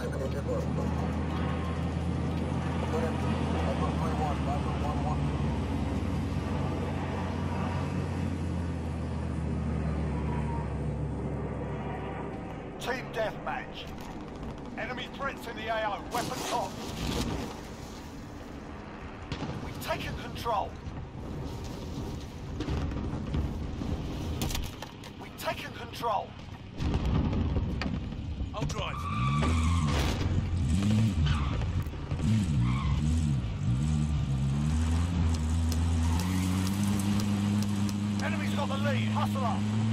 Team deathmatch. Enemy threats in the AO. Weapons hot. We've taken control. We've taken control. I'll drive. Enemy's got the lead. Hustle up.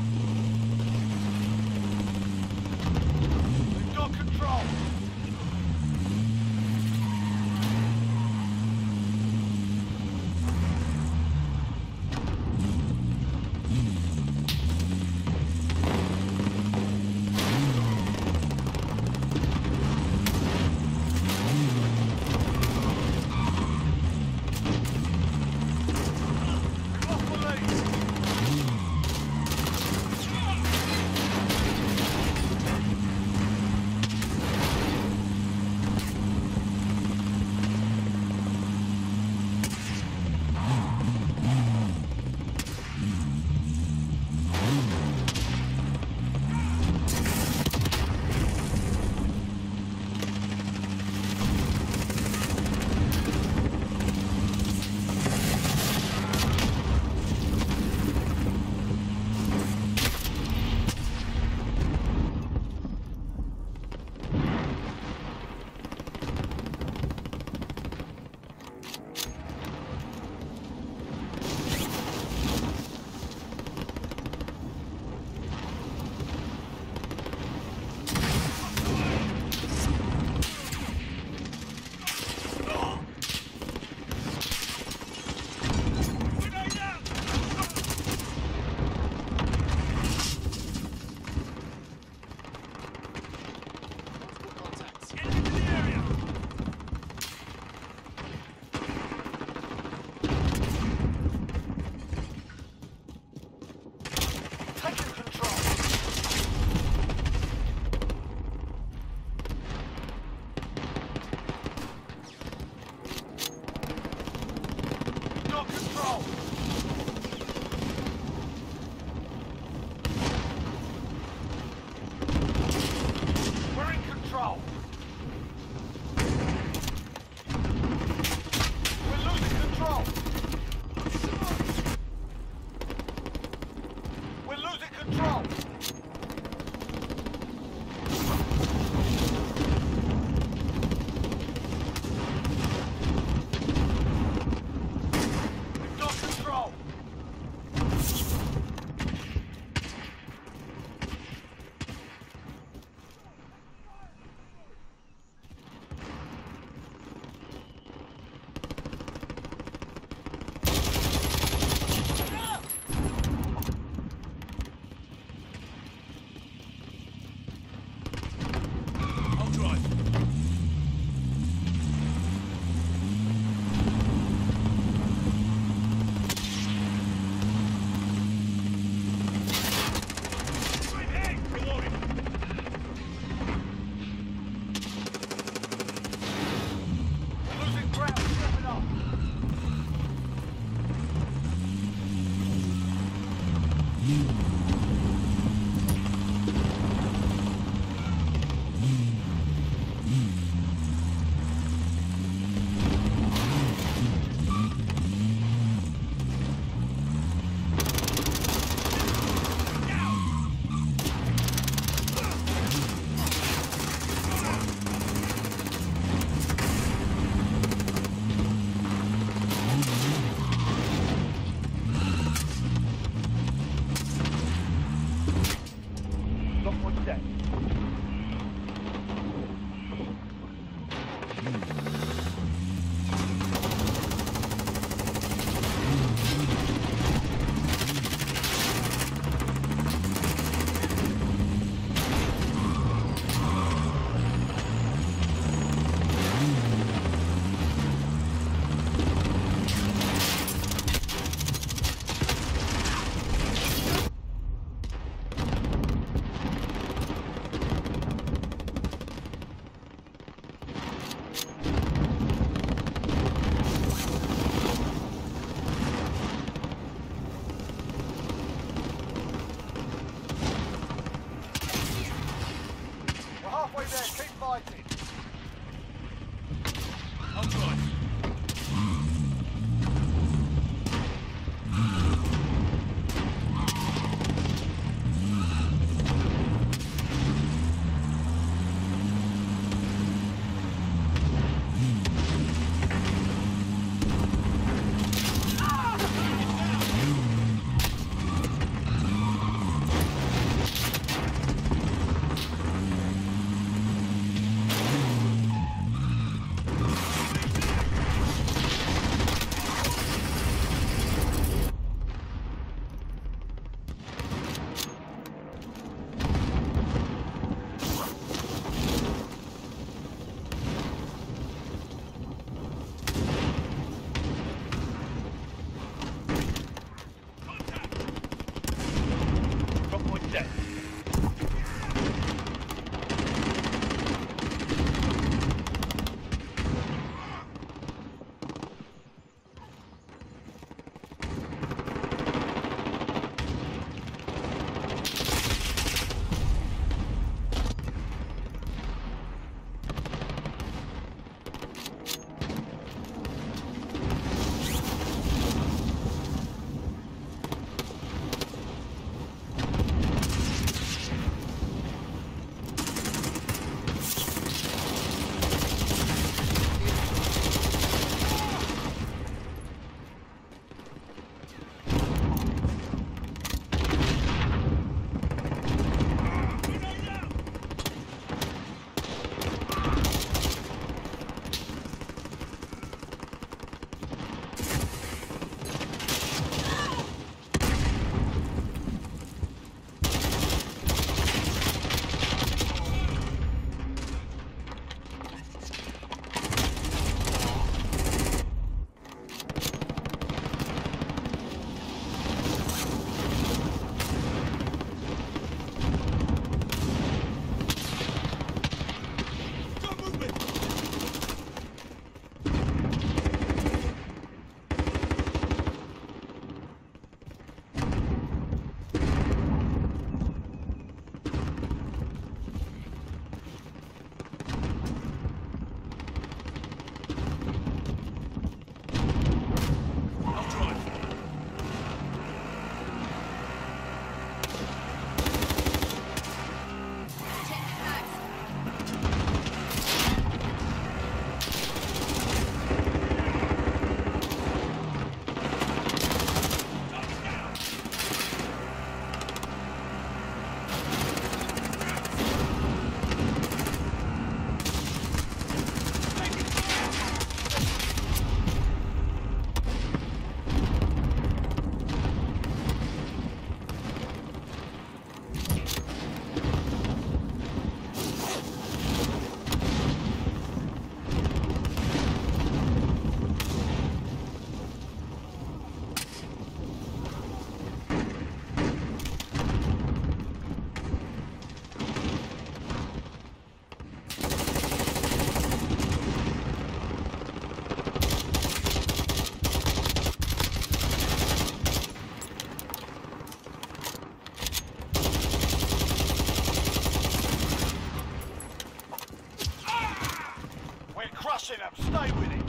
Away with it.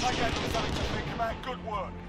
Take out the Alexander Command. Good work.